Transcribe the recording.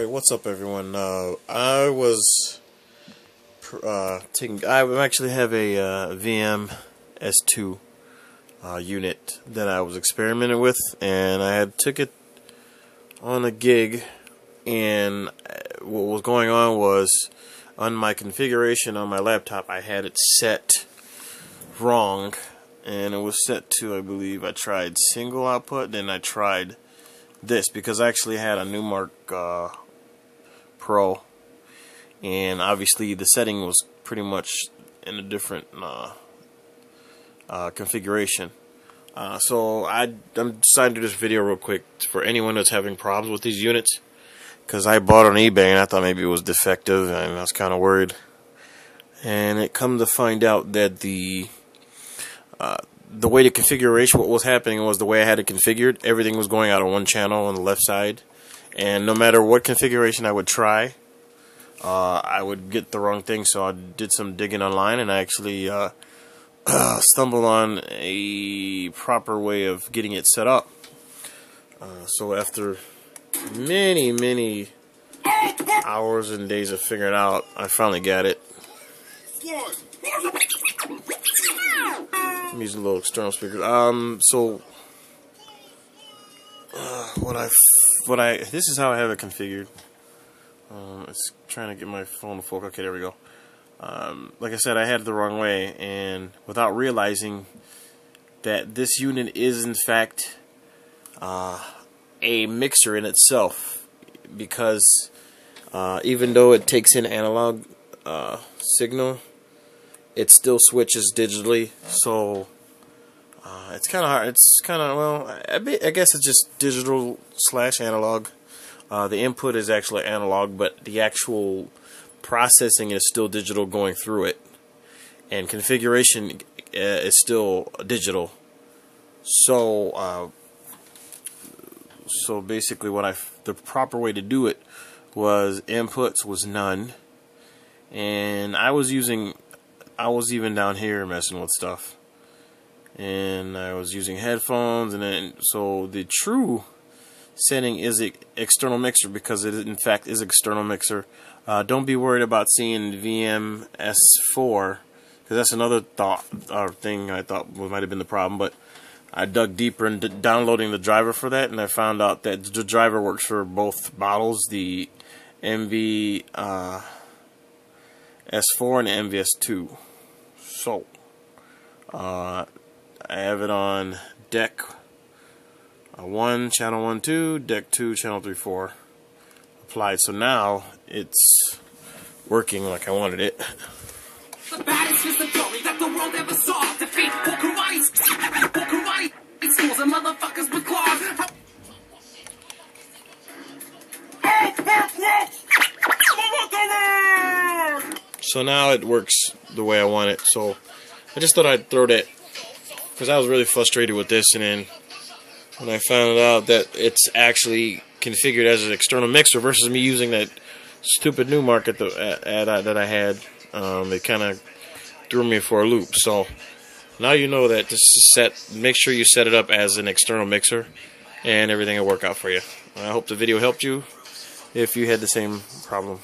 Alright, what's up everyone? Uh, I was uh, taking, I actually have a uh, VM S2 uh, unit that I was experimenting with and I had took it on a gig and uh, what was going on was on my configuration on my laptop I had it set wrong and it was set to I believe I tried single output then I tried this because I actually had a Numark uh, Pro and obviously the setting was pretty much in a different uh, uh, configuration. Uh, so I, I'm deciding to do this video real quick for anyone that's having problems with these units because I bought on eBay and I thought maybe it was defective and I was kind of worried. And it come to find out that the uh, the way the configuration, what was happening was the way I had it configured, everything was going out on one channel on the left side. And no matter what configuration I would try, uh, I would get the wrong thing. So I did some digging online and I actually uh, stumbled on a proper way of getting it set up. Uh, so after many, many hours and days of figuring out, I finally got it. Using a little external speaker. Um, so uh, what I what I this is how I have it configured. Um, it's trying to get my phone to focus. Okay, there we go. Um, like I said, I had it the wrong way, and without realizing that this unit is in fact uh, a mixer in itself, because uh, even though it takes in analog uh, signal it still switches digitally, so uh, it's kind of hard. It's kind of well, I, I, guess it's just digital slash analog. Uh, the input is actually analog, but the actual processing is still digital going through it, and configuration uh, is still digital. So, uh, so basically, what I the proper way to do it was inputs was none, and I was using I was even down here messing with stuff. And I was using headphones, and then so the true setting is a external mixer because it in fact is external mixer. Uh, don't be worried about seeing VM S4 because that's another thought or thing I thought might have been the problem. But I dug deeper into downloading the driver for that, and I found out that the driver works for both models, the MV uh, S4 and the MVS2. So, uh, I have it on deck uh, 1, channel 1, 2, deck 2, channel 3, 4 applied. So now it's working like I wanted it. The baddest story that the world ever saw. Defeat schools and motherfuckers with claws. So now it works the way I want it. So I just thought I'd throw that because I was really frustrated with this, and then when I found out that it's actually configured as an external mixer versus me using that stupid the at, at, that I had, um, it kind of threw me for a loop. So now you know that is set. Make sure you set it up as an external mixer, and everything will work out for you. I hope the video helped you if you had the same problem.